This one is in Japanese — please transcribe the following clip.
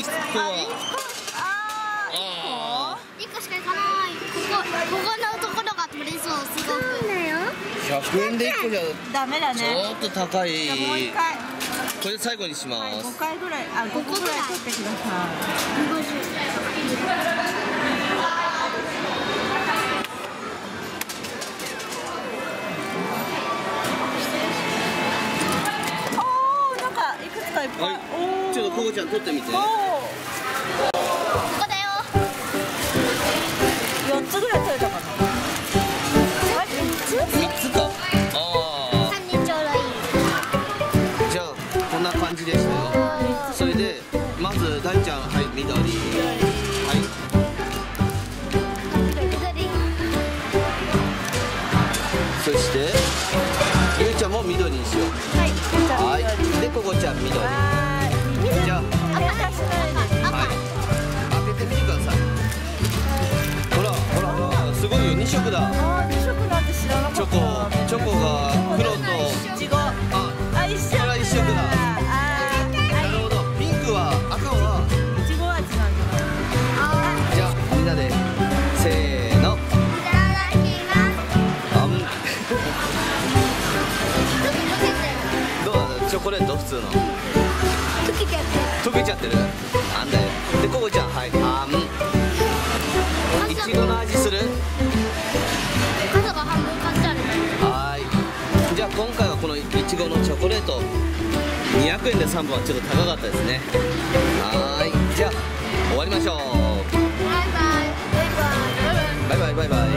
1個はああ一個しか行かない。ここここのところが取れそうすごく。だよー100円で1個じゃーダメだちねょっと高い。じゃあもう一回。これ最後にしまはいす5回ぐらい。あ5個ぐらい取ってくだ。さいおーなんかいくつかいっぱい、はい。おーちょっとココちゃん取ってみて。ここだよ。4つぐらい取れたかな。あれ3つ3つか。あ三人ちょうどいい。あじゃあこんな感じでしたよ。それでまず大ちゃんはい緑。はい。緑。そして色だあー2色なんて知らなかった。チョコ。チョコが黒といちごああ一緒これは一色だ。なるほど。ピンクは赤は。いちご味なんじゃないあじゃあみんなでせーの。いただきます。どう？チョコレート？普通の。溶けちゃって溶けちゃってる？なんだよ。でちゃんはい。あん。いちごの味する？今回はこのいちごのチョコレート。200円で3本はちょっと高かったですね。はーい。じゃあ終わりましょう。バイバイ。バイバイ。バイバイバイバイ